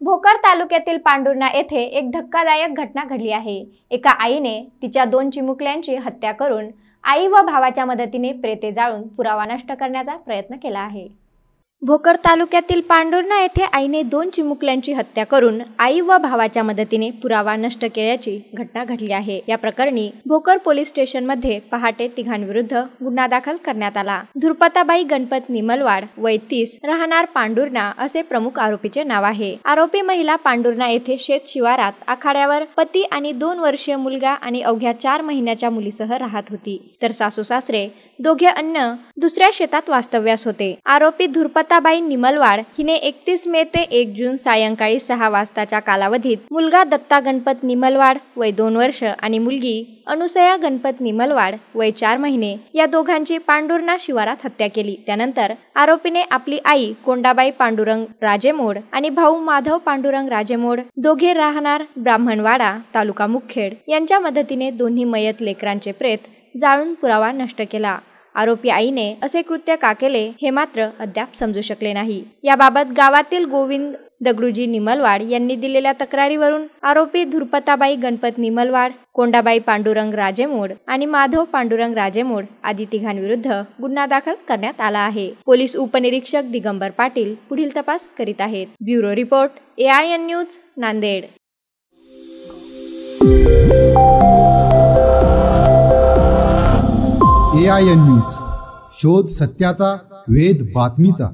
भोकर तालुक्यातील पांडुर्णा येथे एक धक्कादायक घटना घडली आहे. एका आईने तिच्या दोन चिमुकल्यांची हत्या करून आई व भावाच्या मदतीने प्रेते जाळून पुरावा नष्ट करण्याचा प्रयत्न केला आहे. भोकर तालुक्यातील पांढुर्णा येथे आईने दोन चिमुकल्यांची हत्या करून आई व भावाच्या मदतीने पुरावा नष्ट केल्याची घटना घडली आहे. या प्रकरणी भोकर पोलीस स्टेशनमध्ये पहाटे तिघांविरुद्ध गुन्हा दाखल करण्यात आला. धुरपताबाई गणपत निमलवाड वय तीस राहणार पांडुर्णा असे प्रमुख आरोपीचे नाव आहे. आरोपी महिला पांडुर्णा येथे शेत शिवारात आखाड्यावर पती आणि दोन वर्षीय मुलगा आणि अवघ्या चार महिन्याच्या मुलीसह राहत होती. तर सासू सासरे दोघे अन्न दुसऱ्या शेतात वास्तव्यास होते. आरोपी धुरपता दत्ताबाई निमलवाड हिने एकतीस मे ते एक जून सायंकाळी सहा वाजताच्या कालावधीत मुलगा दत्ता गणपत निमलवाड वय दोन वर्ष आणि मुलगी अनुसया गणपत निमलवाड वय चार महिने या दोघांची पांडुर्णा शिवारात हत्या केली. त्यानंतर आरोपीने आपली आई कोंडाबाई पांडुरंग राजेमोड आणि भाऊ माधव पांडुरंग राजेमोड दोघे राहणार ब्राह्मणवाडा तालुका मुखेड. यांच्या मदतीने दोन्ही मयत लेकरांचे प्रेत जाळून पुरावा नष्ट केला. आरोपी आईने असे कृत्य का केले हे मात्र अद्याप समजू शकले नाही. याबाबत गावातील गोविंद दगडूजी निमलवाड यांनी दिलेल्या तक्रारीवरून आरोपी धुरपताबाई गणपत निमलवाड कोंडाबाई पांडुरंग राजेमोड आणि माधव पांडुरंग राजेमोड आदी तिघांविरुद्ध गुन्हा दाखल करण्यात आला आहे. पोलीस उपनिरीक्षक दिगंबर पाटील पुढील तपास करीत आहेत. Bureau report A I N news Nanded. A news. शोध सत्याचा वेद बातमीचा.